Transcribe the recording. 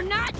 You're not